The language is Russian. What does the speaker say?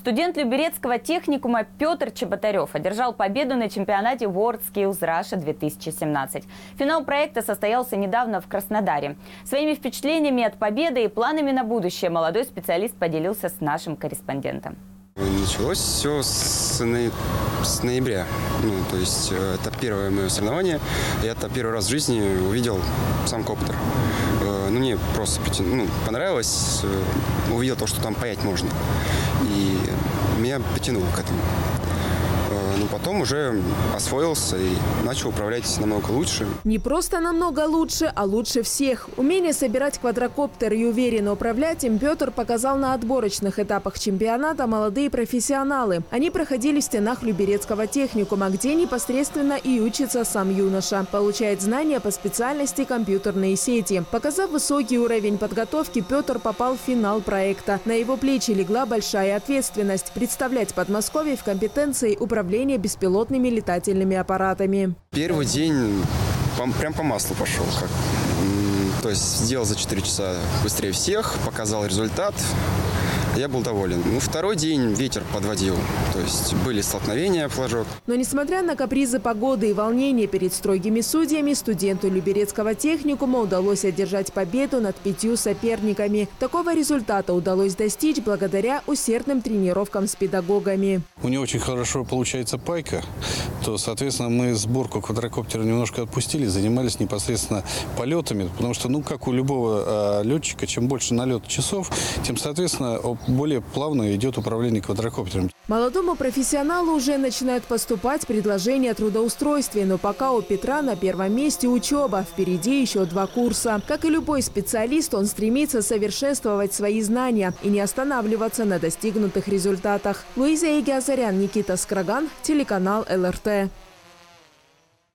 Студент Люберецкого техникума Петр Чеботарев одержал победу на чемпионате World Skills Russia 2017. Финал проекта состоялся недавно в Краснодаре. Своими впечатлениями от победы и планами на будущее молодой специалист поделился с нашим корреспондентом. Началось все с, с ноября. Ну, то есть э, это первое мое соревнование. И это первый раз в жизни увидел сам коптер. Э, Ну, мне просто прити- ну, понравилось. э, Увидел то, что там паять можно. И меня потянуло к этому. Э, Ну, потом уже освоился и начал управлять намного лучше. Не просто намного лучше, а лучше всех. Умение собирать квадрокоптер и уверенно управлять им Петр показал на отборочных этапах чемпионата «Молодые профессионалы». Они проходили в стенах Люберецкого техникума, где непосредственно и учится сам юноша. Получает знания по специальности компьютерные сети. Показав высокий уровень подготовки, Петр попал в финал проекта. На его плечи легла большая ответственность – представлять Подмосковье в компетенции управления беспилотными летательными аппаратами. Первый день прям по маслу пошел. Как, то есть сделал за 4 часа быстрее всех, показал результат. Я был доволен. Ну, второй день ветер подводил. То есть были столкновения, флажок. Но несмотря на капризы погоды и волнения перед строгими судьями, студенту Люберецкого техникума удалось одержать победу над пятью соперниками. Такого результата удалось достичь благодаря усердным тренировкам с педагогами. У него очень хорошо получается пайка, то, соответственно, мы сборку квадрокоптера немножко отпустили, занимались непосредственно полетами, потому что, ну, как у любого э, летчика, чем больше налет часов, тем, соответственно, более плавно идет управление квадрокоптером. Молодому профессионалу уже начинают поступать предложения о трудоустройстве, но пока у Петра на первом месте учеба. Впереди еще два курса. Как и любой специалист, он стремится совершенствовать свои знания и не останавливаться на достигнутых результатах. Луиза Игиазарян, Никита Скраган, телеканал ЛРТ.